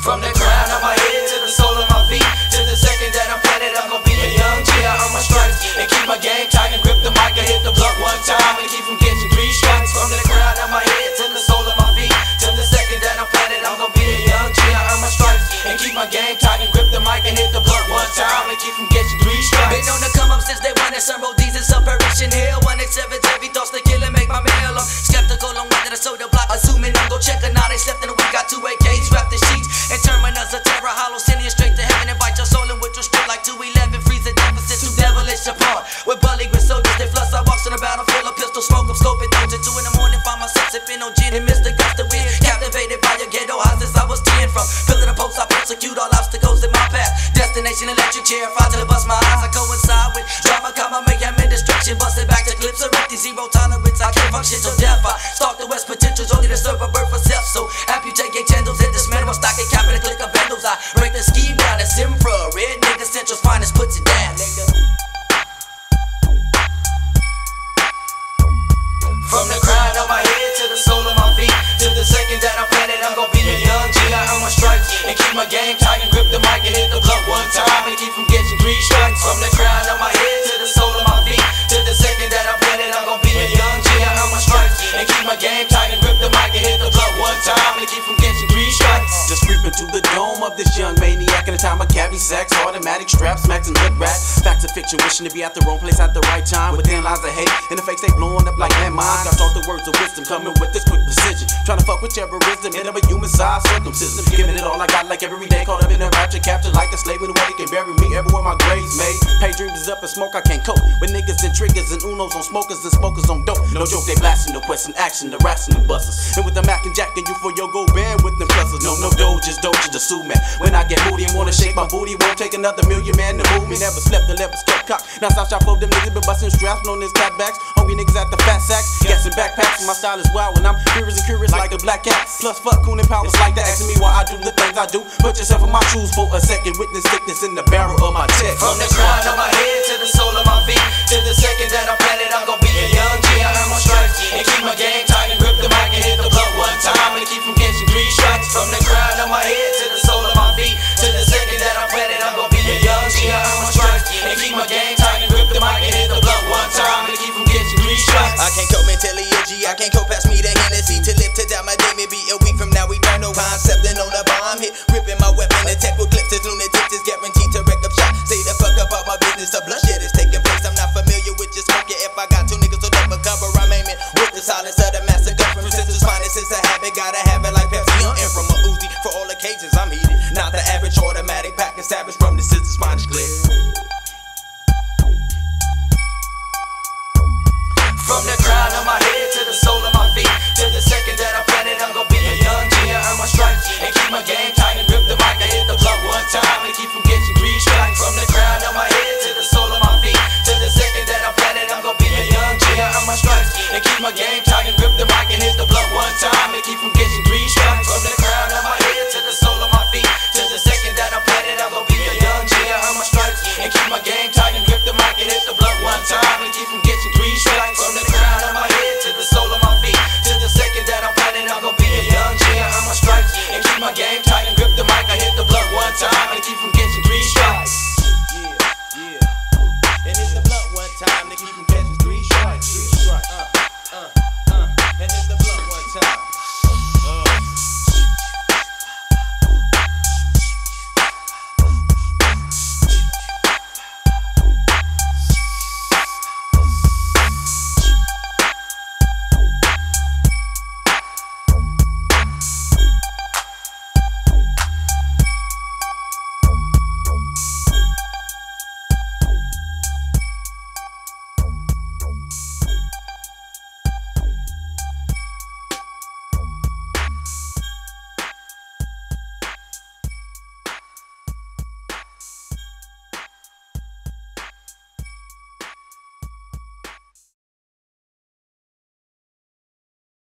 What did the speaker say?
From the crown till it bust my eyes. I coincide with drama, comma, mayhem and destruction. Busting back to clips of empty, zero tolerance. I can't function till death. I stalk the West potentials only to serve a birth for self. So this young automatic straps, smacks and hood rats. Facts of fiction, wishing to be at the wrong place at the right time. With thin lines of hate and the fakes they blowing up like landmines. Got taught the words of wisdom, coming with this quick precision. Trying to fuck with terrorism, end of a human size circumcision. Giving it all I got like every day, caught up in a rapture, captured like a slave in the way they can bury me everywhere my grave's made. Pay dreams is up and smoke, I can't cope with niggas and triggers and unos on smokers and smokers on dope. No joke, they blasting the quest and action, the rats and the busters. And with the Mac and Jack and you for your go band with them pluses. No, no doges, doges, the sue man. When I get moody and wanna shake my booty, won't take another million man to move me. Never slept, the levels kept cocked. Now stop shop for them niggas been busting straps, known as backs. Hungry niggas at the fat sacks, gassing backpacks. My style is wild when I'm furious and curious like a black cat. Plus fuck coon and powers like that. Asking me why I do the things I do. Put yourself in my shoes for a second. Witness thickness in the barrel of my tech. From the crown of my head to the sole of my feet, to the second that I'm planted, I'm gonna be a young G. I earn my stripes and keep my game it, gotta have it like Pepsi. I'm in from a Uzi for all occasions I'm heated. Not the average automatic pack and savage from the scissors, sponge clip. From the crown of my head to the sole of my